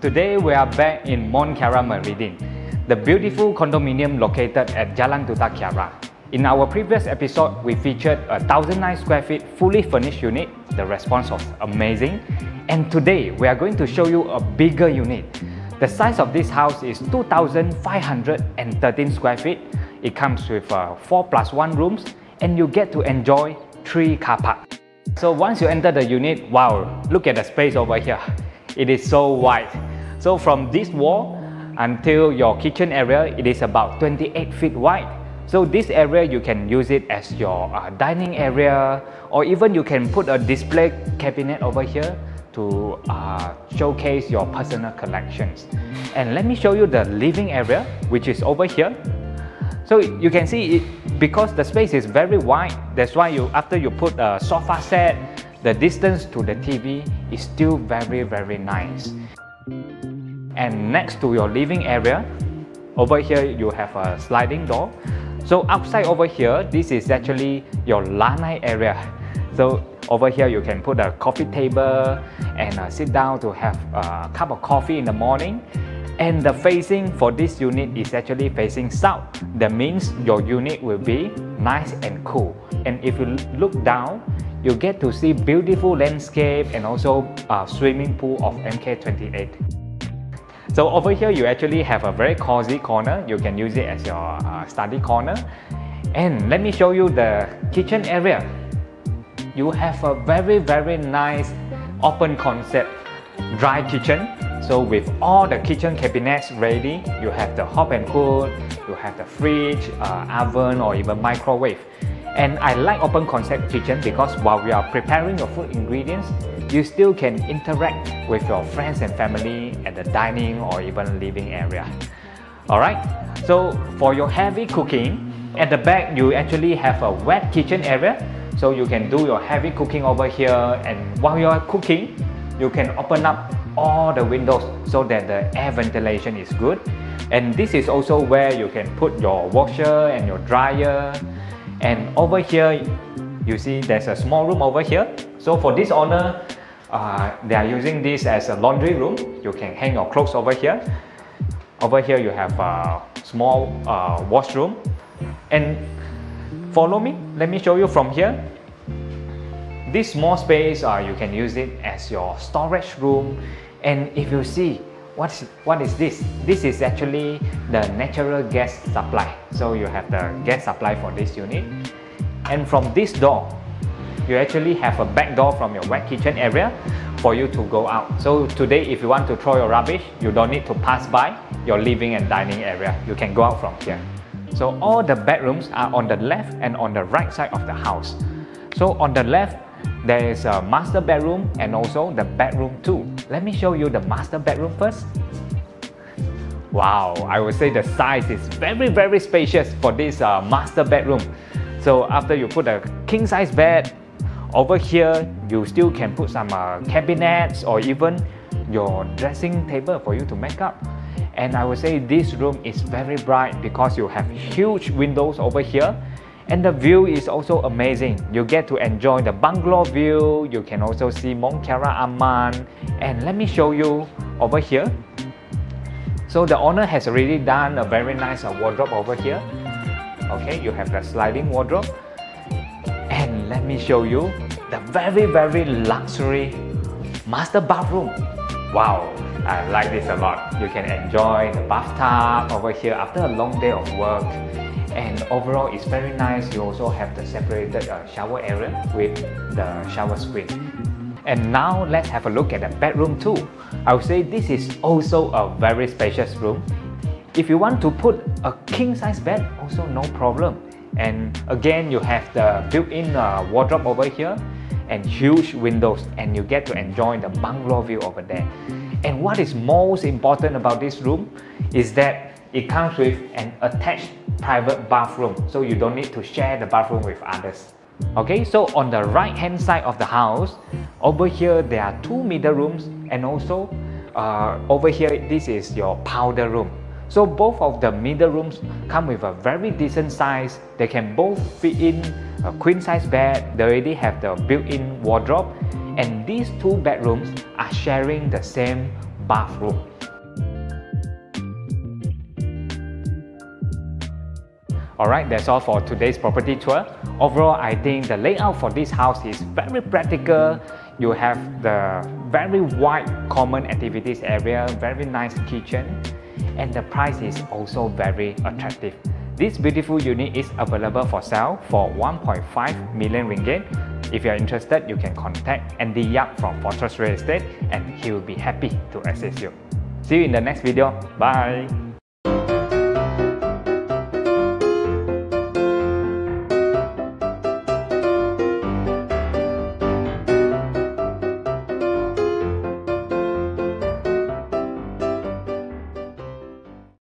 Today we are back in Mont Kiara Meridin, the beautiful condominium located at Jalan Duta Kiara. In our previous episode, we featured a 1009 square feet fully furnished unit. The response was amazing. And today we are going to show you a bigger unit. The size of this house is 2,513 square feet. It comes with uh, 4 plus 1 rooms and you get to enjoy 3 car park. So once you enter the unit, wow, look at the space over here. It is so wide. So from this wall until your kitchen area, it is about 28 feet wide. So this area you can use it as your uh, dining area or even you can put a display cabinet over here to uh, showcase your personal collections. And let me show you the living area which is over here. So you can see it because the space is very wide. That's why you after you put a sofa set, the distance to the TV is still very very nice. And next to your living area, over here you have a sliding door. So outside over here, this is actually your lanai area. So over here you can put a coffee table and uh, sit down to have a cup of coffee in the morning. And the facing for this unit is actually facing south. That means your unit will be nice and cool. And if you look down, you get to see beautiful landscape and also a swimming pool of MK28. So over here, you actually have a very cozy corner. You can use it as your uh, study corner. And let me show you the kitchen area. You have a very, very nice open concept dry kitchen. So with all the kitchen cabinets ready, you have the hot and cool, you have the fridge, uh, oven or even microwave. And I like open concept kitchen because while we are preparing your food ingredients, you still can interact with your friends and family at the dining or even living area. Alright, so for your heavy cooking, at the back you actually have a wet kitchen area. So you can do your heavy cooking over here and while you are cooking, you can open up all the windows so that the air ventilation is good. And this is also where you can put your washer and your dryer. And over here, you see there's a small room over here. So for this owner, uh, they are using this as a laundry room. You can hang your clothes over here. Over here you have a small uh, washroom. And follow me, let me show you from here. This small space, uh, you can use it as your storage room. And if you see, what's, what is this? This is actually the natural gas supply. So you have the gas supply for this unit. And from this door, you actually have a back door from your wet kitchen area for you to go out. So today, if you want to throw your rubbish, you don't need to pass by your living and dining area. You can go out from here. So all the bedrooms are on the left and on the right side of the house. So on the left, there is a master bedroom and also the bedroom two. Let me show you the master bedroom first. Wow, I would say the size is very very spacious for this uh, master bedroom. So after you put a king size bed, over here, you still can put some uh, cabinets or even your dressing table for you to make up. And I would say this room is very bright because you have huge windows over here and the view is also amazing. You get to enjoy the bungalow view. You can also see Mont Kiara Aman. And let me show you over here. So the owner has already done a very nice uh, wardrobe over here. Okay, you have the sliding wardrobe and let me show you the very very luxury master bathroom wow I like this a lot you can enjoy the bathtub over here after a long day of work and overall it's very nice you also have the separated uh, shower area with the shower screen. And now let's have a look at the bedroom two. I would say this is also a very spacious room. If you want to put a king size bed also no problem. And again you have the built-in uh, wardrobe over here and huge windows and you get to enjoy the bungalow view over there. And what is most important about this room is that it comes with an attached private bathroom so you don't need to share the bathroom with others okay so on the right hand side of the house over here there are two middle rooms and also uh, over here this is your powder room so both of the middle rooms come with a very decent size. They can both fit in a queen size bed. They already have the built-in wardrobe. and these two bedrooms are sharing the same bathroom. Alright, that's all for today's property tour. Overall, I think the layout for this house is very practical. You have the very wide common activities area, very nice kitchen, and the price is also very attractive. This beautiful unit is available for sale for 1.5 million ringgit. If you are interested, you can contact Andy Yap from Fortress Real Estate and he will be happy to assist you. See you in the next video. Bye!